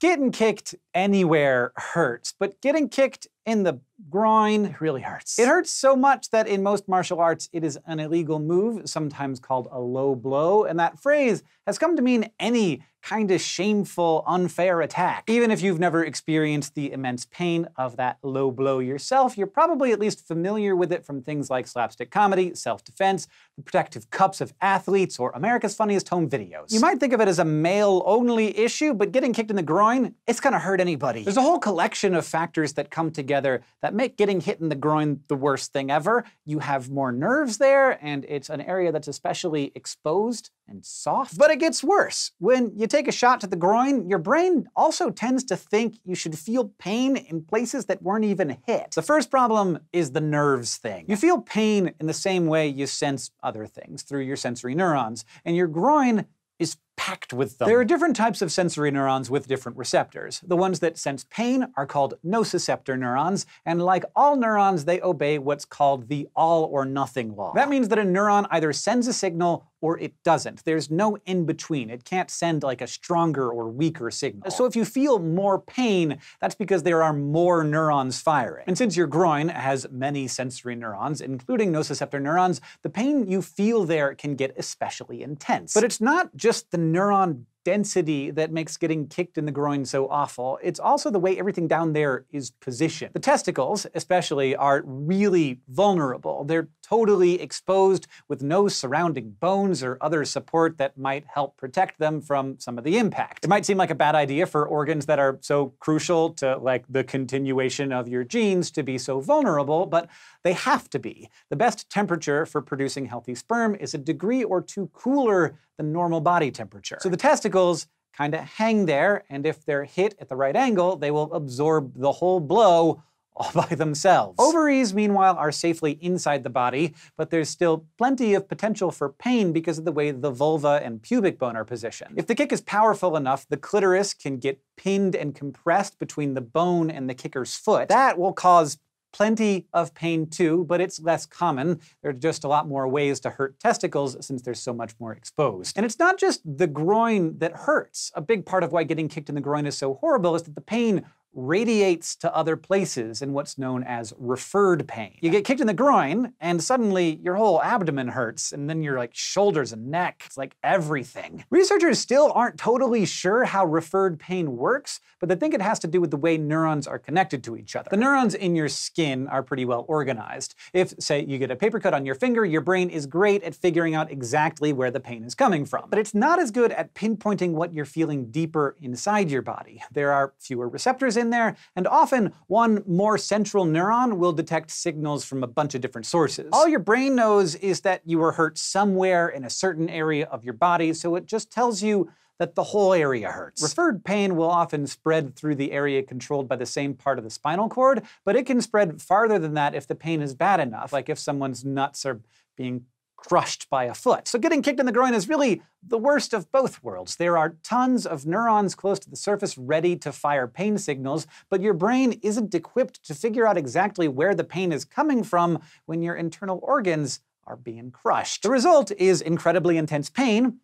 Getting kicked anywhere hurts, but getting kicked in the groin really hurts. It hurts so much that in most martial arts it is an illegal move, sometimes called a low blow, and that phrase has come to mean any kind of shameful, unfair attack. Even if you've never experienced the immense pain of that low blow yourself, you're probably at least familiar with it from things like slapstick comedy, self-defense, the protective cups of athletes, or America's Funniest Home Videos. You might think of it as a male-only issue, but getting kicked in the groin, it's gonna hurt anybody. There's a whole collection of factors that come together that make getting hit in the groin the worst thing ever. You have more nerves there, and it's an area that's especially exposed and soft. But it gets worse. When you take a shot to the groin, your brain also tends to think you should feel pain in places that weren't even hit. The first problem is the nerves thing. You feel pain in the same way you sense other things, through your sensory neurons, and your groin is packed with them. There are different types of sensory neurons with different receptors. The ones that sense pain are called nociceptor neurons, and like all neurons, they obey what's called the all or nothing law. That means that a neuron either sends a signal or it doesn't. There's no in between. It can't send like a stronger or weaker signal. So if you feel more pain, that's because there are more neurons firing. And since your groin has many sensory neurons, including nociceptor neurons, the pain you feel there can get especially intense. But it's not just the neuron density that makes getting kicked in the groin so awful. It's also the way everything down there is positioned. The testicles, especially, are really vulnerable. They're totally exposed with no surrounding bones or other support that might help protect them from some of the impact. It might seem like a bad idea for organs that are so crucial to like the continuation of your genes to be so vulnerable, but they have to be. The best temperature for producing healthy sperm is a degree or two cooler than normal body temperature. So the testicles kind of hang there, and if they're hit at the right angle, they will absorb the whole blow all by themselves. Ovaries, meanwhile, are safely inside the body, but there's still plenty of potential for pain because of the way the vulva and pubic bone are positioned. If the kick is powerful enough, the clitoris can get pinned and compressed between the bone and the kicker's foot. That will cause plenty of pain too, but it's less common. There are just a lot more ways to hurt testicles since they're so much more exposed. And it's not just the groin that hurts. A big part of why getting kicked in the groin is so horrible is that the pain radiates to other places in what's known as referred pain. You get kicked in the groin, and suddenly your whole abdomen hurts, and then your like shoulders and neck. It's like everything. Researchers still aren't totally sure how referred pain works, but they think it has to do with the way neurons are connected to each other. The neurons in your skin are pretty well organized. If, say, you get a paper cut on your finger, your brain is great at figuring out exactly where the pain is coming from. But it's not as good at pinpointing what you're feeling deeper inside your body. There are fewer receptors in there, and often one more central neuron will detect signals from a bunch of different sources. All your brain knows is that you were hurt somewhere in a certain area of your body, so it just tells you that the whole area hurts. Referred pain will often spread through the area controlled by the same part of the spinal cord, but it can spread farther than that if the pain is bad enough, like if someone's nuts are being crushed by a foot. So getting kicked in the groin is really the worst of both worlds. There are tons of neurons close to the surface ready to fire pain signals, but your brain isn't equipped to figure out exactly where the pain is coming from when your internal organs are being crushed. The result is incredibly intense pain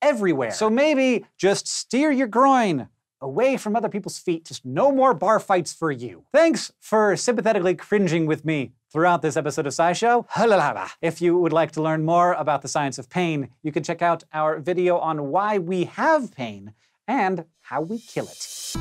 everywhere. So maybe just steer your groin away from other people's feet. Just no more bar fights for you. Thanks for sympathetically cringing with me throughout this episode of SciShow. If you would like to learn more about the science of pain, you can check out our video on why we have pain and how we kill it.